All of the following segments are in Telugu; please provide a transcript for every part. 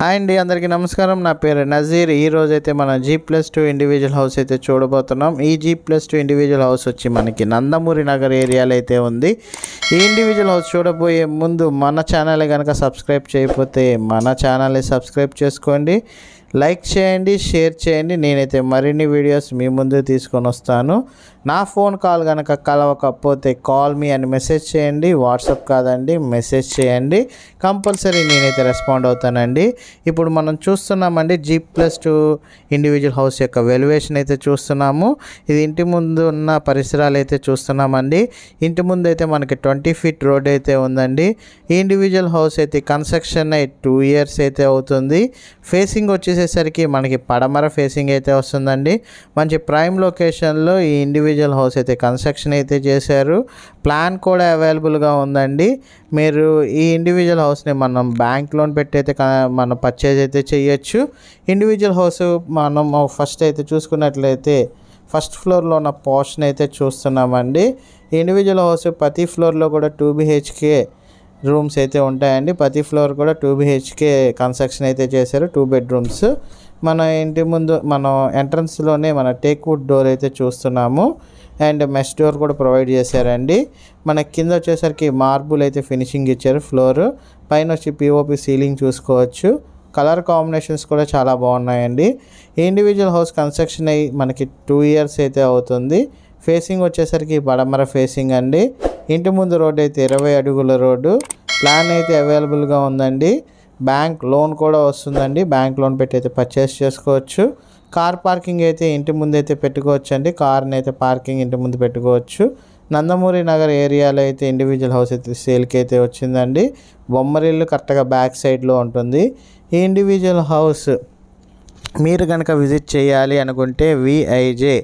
హాయ్ అండి అందరికీ నమస్కారం. నా పేరు నజీర్. ఈ రోజు అయితే మనం G plus two individual house అయితే చూడబోతున్నాం. ఈ G plus two individual house వచ్చి మనకి నందమూరి నగర్ ఏరియాలో అయితే ఉంది. ఈ ఇండివిజువల్ హౌస్ చూడబోయే ముందు మన ఛానల్ కనుక సబ్స్క్రైబ్ చేయకపోతే మన ఛానల్ని సబ్స్క్రైబ్ చేసుకోండి. లైక్ చేయండి షేర్ చేయండి. నేనైతే మరిన్ని వీడియోస్ మీ ముందు తీసుకొని వస్తాను. నా ఫోన్ కాల్ కనుక కలవకపోతే కాల్ మీ అని మెసేజ్ చేయండి. వాట్సాప్ కాదండి మెసేజ్ చేయండి. కంపల్సరీ నేనైతే రెస్పాండ్ అవుతానండి. ఇప్పుడు మనం చూస్తున్నామండి G plus two individual house యొక్క వెల్యువేషన్ అయితే చూస్తున్నాము. ఇది ఇంటి ముందు ఉన్న పరిసరాలు అయితే చూస్తున్నామండి. ఇంటి ముందు అయితే మనకి ట్వంటీ ఫీట్ రోడ్ అయితే ఉందండి. ఈ ఇండివిజువల్ హౌస్ అయితే కన్స్ట్రక్షన్ అయి టూ ఇయర్స్ అయితే అవుతుంది. ఫేసింగ్ వచ్చేసి చేసేసరికి మనకి పడమర ఫేసింగ్ అయితే వస్తుందండి. మంచి ప్రైమ్ లొకేషన్లో ఈ ఇండివిజువల్ హౌస్ అయితే కన్స్ట్రక్షన్ అయితే చేశారు. ప్లాన్ కూడా అవైలబుల్గా ఉందండి. మీరు ఈ ఇండివిజువల్ హౌస్ని మనం బ్యాంక్ లోన్ పెట్టి అయితే మనం పర్చేజ్ అయితే చేయొచ్చు. ఇండివిజువల్ హౌస్ మనం ఫస్ట్ అయితే చూసుకున్నట్లయితే ఫస్ట్ ఫ్లోర్లో ఉన్న పోర్షన్ అయితే చూస్తున్నామండి. ఇండివిజువల్ హౌస్ ప్రతి ఫ్లోర్లో కూడా టూ బిహెచ్కే రూమ్స్ అయితే ఉంటాయండి. ప్రతి ఫ్లోర్ కూడా టూ బిహెచ్కే కన్స్ట్రక్షన్ అయితే చేశారు. Two bedrooms. మన ఇంటి ముందు మనం ఎంట్రన్స్లోనే మన టేక్వుడ్ డోర్ అయితే చూస్తున్నాము. అండ్ మెష్ డోర్ కూడా ప్రొవైడ్ చేశారండి. మన కింద వచ్చేసరికి మార్బుల్ అయితే ఫినిషింగ్ ఇచ్చారు ఫ్లోర్. పైన వచ్చి పిఓపి సీలింగ్ చూసుకోవచ్చు. కలర్ కాంబినేషన్స్ కూడా చాలా బాగున్నాయండి. ఇండివిజువల్ హౌస్ కన్స్ట్రక్షన్ అయ్యి మనకి టూ ఇయర్స్ అయితే అవుతుంది. ఫేసింగ్ వచ్చేసరికి పడమర ఫేసింగ్ అండి. ఇంటి ముందు రోడ్డు అయితే ఇరవై అడుగుల రోడ్డు. ప్లాన్ అయితే అవైలబుల్గా ఉందండి. బ్యాంక్ లోన్ కూడా వస్తుందండి. బ్యాంక్ లోన్ పెట్టి అయితే పర్చేస్ చేసుకోవచ్చు. కార్ పార్కింగ్ అయితే ఇంటి ముందు అయితే పెట్టుకోవచ్చు అండి కార్ని అయితే పార్కింగ్ ఇంటి ముందు పెట్టుకోవచ్చు. నందమూరి నగర్ ఏరియాలో అయితే ఇండివిజువల్ హౌస్ అయితే సేల్కి అయితే వచ్చిందండి. బొమ్మరిల్లు కరెక్ట్గా బ్యాక్ సైడ్లో ఉంటుంది. ఈ ఇండివిజువల్ హౌస్ మీరు కనుక విజిట్ చేయాలి అనుకుంటే VIJ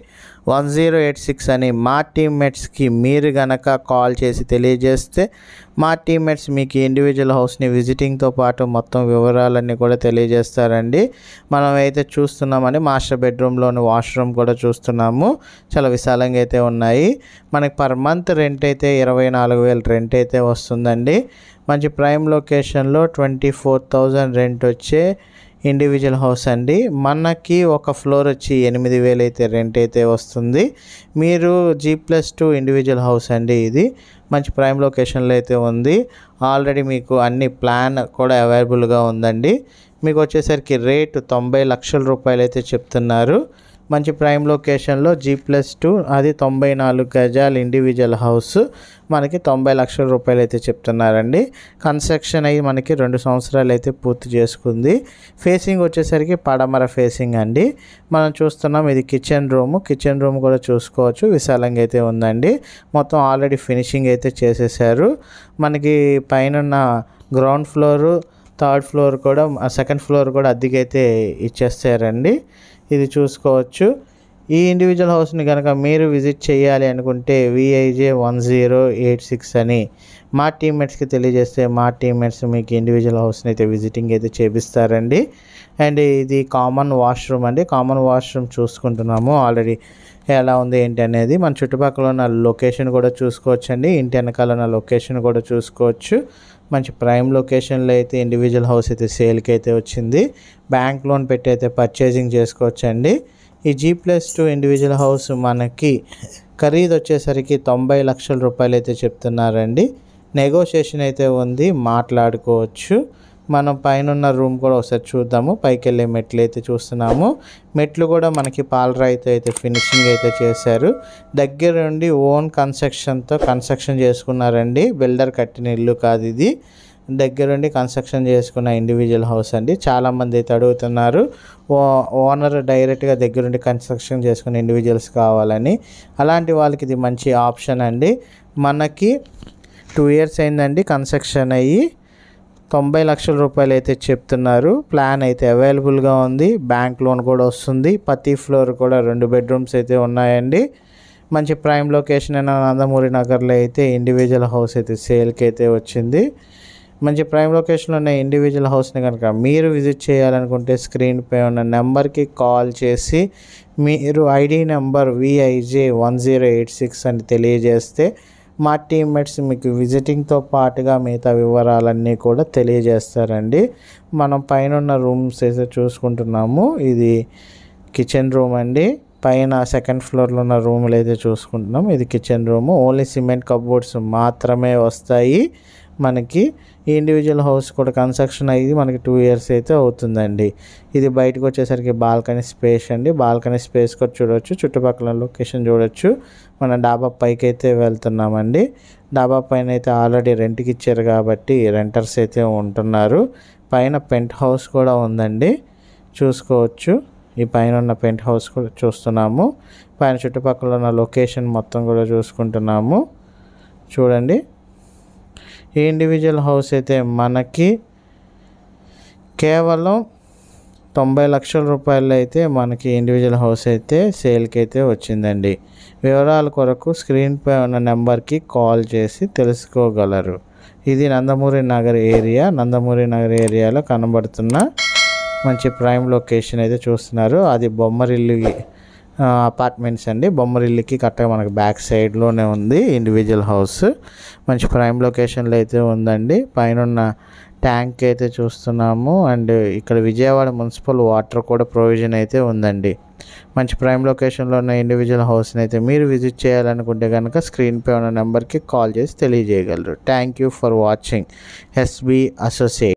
one zero eight six అని మా టీమ్మేట్స్కి మీరు కనుక కాల్ చేసి తెలియజేస్తే మా టీమ్మేట్స్ మీకు ఇండివిజువల్ హౌస్ని విజిటింగ్తో పాటు మొత్తం వివరాలన్నీ కూడా తెలియజేస్తారండి. మనం అయితే చూస్తున్నామని మాస్టర్ బెడ్రూమ్లోని వాష్రూమ్ కూడా చూస్తున్నాము. చాలా విశాలంగా అయితే ఉన్నాయి. మనకి పర్ మంత్ రెంట్ అయితే ఇరవై నాలుగు వేలు రెంట్ అయితే వస్తుందండి. మంచి ప్రైమ్ లొకేషన్లో ట్వంటీ ఫోర్ థౌజండ్ రెంట్ వచ్చే ఇండివిజువల్ హౌస్ అండి. మనకి ఒక ఫ్లోర్ వచ్చి ఎనిమిది వేలు అయితే రెంట్ అయితే వస్తుంది. మీరు G plus two individual house అండి ఇది. మంచి ప్రైమ్ లొకేషన్లో అయితే ఉంది. ఆల్రెడీ మీకు అన్ని ప్లాన్ కూడా అవైలబుల్గా ఉందండి. మీకు వచ్చేసరికి రేటు తొంభై లక్షల రూపాయలు అయితే చెప్తున్నారు. మంచి ప్రైమ్ లొకేషన్లో జీ ప్లస్ టూ అది తొంభై నాలుగు గజాలు ఇండివిజువల్ హౌస్ మనకి తొంభై లక్షల రూపాయలు అయితే చెప్తున్నారండి. కన్స్ట్రక్షన్ అయ్యి మనకి రెండు సంవత్సరాలు అయితే పూర్తి చేసుకుంది. ఫేసింగ్ వచ్చేసరికి పడమర ఫేసింగ్ అండి. మనం చూస్తున్నాం ఇది కిచెన్ రూమ్ కిచెన్ రూమ్ కూడా చూసుకోవచ్చు. విశాలంగా అయితే ఉందండి. మొత్తం ఆల్రెడీ ఫినిషింగ్ అయితే చేసేసారు. మనకి పైన గ్రౌండ్ ఫ్లోరు థర్డ్ ఫ్లోర్ కూడా సెకండ్ ఫ్లోర్ కూడా అద్దెకైతే ఇచ్చేస్తారండి ఇది చూసుకోవచ్చు. ఈ ఇండివిజువల్ హౌస్ని కనుక మీరు విజిట్ చేయాలి అనుకుంటే VIJ one zero eight six అని మా టీమ్మేట్స్కి తెలియజేస్తే మా టీమ్మేట్స్ మీకు ఇండివిజువల్ హౌస్ని అయితే విజిటింగ్ అయితే చేపిస్తారండి. అండ్ ఇది కామన్ వాష్రూమ్ అండి. కామన్ వాష్రూమ్ చూసుకుంటున్నాము. ఆల్రెడీ ఎలా ఉంది ఏంటి అనేది మన చుట్టుపక్కల ఉన్న లొకేషన్ కూడా చూసుకోవచ్చు అండి ఇంటి వెనకాల ఉన్న లొకేషన్ కూడా చూసుకోవచ్చు. మంచి ప్రైమ్ లొకేషన్లో అయితే ఇండివిజువల్ హౌస్ అయితే సేల్కి అయితే వచ్చింది. బ్యాంక్ లోన్ పెట్టి అయితే పర్చేసింగ్ చేసుకోవచ్చు అండి ఈ G plus two individual house మనకి ఖరీదు వచ్చేసరికి తొంభై లక్షల రూపాయలు అయితే చెప్తున్నారండి. నెగోషియేషన్ అయితే ఉంది మాట్లాడుకోవచ్చు. మనం పైన ఉన్న రూమ్ కూడా ఒకసారి చూద్దాము పైకి వెళ్ళే మెట్లు అయితే చూస్తున్నాము. మెట్లు కూడా మనకి పాలరాయితో అయితే ఫినిషింగ్ అయితే చేశారు. దగ్గర నుండి ఓన్ కన్స్ట్రక్షన్తో కన్స్ట్రక్షన్ చేసుకున్నారండి. బిల్డర్ కట్టిన ఇల్లు కాదు ఇది. దగ్గరుండి కన్స్ట్రక్షన్ చేసుకున్న ఇండివిజువల్ హౌస్ అండి. చాలామంది అయితే అడుగుతున్నారు ఓ ఓనర్ డైరెక్ట్గా దగ్గరుండి కన్స్ట్రక్షన్ చేసుకున్న ఇండివిజువల్స్ కావాలని. అలాంటి వాళ్ళకి ఇది మంచి ఆప్షన్ అండి. మనకి టూ ఇయర్స్ అయిందండి కన్స్ట్రక్షన్ అయ్యి తొంభై లక్షల రూపాయలు అయితే చెప్తున్నారు. ప్లాన్ అయితే అవైలబుల్గా ఉంది. బ్యాంక్ లోన్ కూడా వస్తుంది. ప్రతి ఫ్లోర్ కూడా రెండు బెడ్రూమ్స్ అయితే ఉన్నాయండి. మంచి ప్రైమ్ లొకేషన్ అయిన నందమూరి నగర్లో అయితే ఇండివిజువల్ హౌస్ అయితే సేల్కి అయితే వచ్చింది. మంచి ప్రైమ్ లొకేషన్లో ఉన్న ఇండివిజువల్ హౌస్ని కనుక మీరు విజిట్ చేయాలనుకుంటే స్క్రీన్ పై ఉన్న నెంబర్కి కాల్ చేసి మీరు ID number VIJ one zero eight six అని తెలియజేస్తే మా టీమ్మేట్స్ మీకు విజిటింగ్తో పాటుగా మిగతా వివరాలన్నీ కూడా తెలియజేస్తారండి. మనం పైన ఉన్న రూమ్స్ అయితే చూసుకుంటున్నాము. ఇది కిచెన్ రూమ్ అండి. పైన సెకండ్ ఫ్లోర్లో ఉన్న రూములు అయితే చూసుకుంటున్నాం ఇది kitchen room only cement cupboards మాత్రమే వస్తాయి. మనకి ఇండివిజువల్ హౌస్ కూడా కన్స్ట్రక్షన్ అయ్యి మనకి టూ ఇయర్స్ అయితే అవుతుందండి. ఇది బయటకు వచ్చేసరికి బాల్కనీ స్పేస్ అండి. బాల్కనీ స్పేస్ కూడా చూడవచ్చు చుట్టుపక్కల లొకేషన్ చూడొచ్చు. మన డాబా పైకి అయితే వెళ్తున్నామండి. డాబా పైన అయితే ఆల్రెడీ రెంట్కి ఇచ్చారు కాబట్టి రెంటర్స్ అయితే ఉంటున్నారు. పైన పెంట్ హౌస్ కూడా ఉందండి. చూసుకోవచ్చు. ఈ పైన ఉన్న పెంట్ హౌస్ కూడా చూస్తున్నాము. పైన చుట్టుపక్కల ఉన్న లొకేషన్ మొత్తం కూడా చూసుకుంటున్నాము. చూడండి. ఈ ఇండివిజువల్ హౌస్ అయితే మనకి కేవలం తొంభై లక్షల రూపాయలు అయితే మనకి ఇండివిజువల్ హౌస్ అయితే సేల్కి అయితే వచ్చిందండి. వివరాల కొరకు స్క్రీన్పై ఉన్న నెంబర్కి కాల్ చేసి తెలుసుకోగలరు. ఇది నందమూరి నగర్ ఏరియా. నందమూరి నగర్ ఏరియాలో కనబడుతున్న మంచి ప్రైమ్ లొకేషన్ అయితే చూస్తున్నారు. అది బొమ్మరిల్లు అపార్ట్మెంట్స్ అండి. బొమ్మరిల్లుకి కరెక్ట్గా మనకి బ్యాక్ సైడ్లోనే ఉంది ఇండివిజువల్ హౌస్ మంచి ప్రైమ్ లొకేషన్లో అయితే ఉందండి. పైన ట్యాంక్ అయితే చూస్తున్నాము. అండ్ ఇక్కడ విజయవాడ మున్సిపల్ వాటర్ కూడా ప్రొవిజన్ అయితే ఉందండి. మంచి ప్రైమ్ లొకేషన్లో ఉన్న ఇండివిజువల్ హౌస్ని అయితే మీరు విజిట్ చేయాలనుకుంటే కనుక స్క్రీన్పై ఉన్న నెంబర్కి కాల్ చేసి తెలియజేయగలరు. Thank you for watching SB associate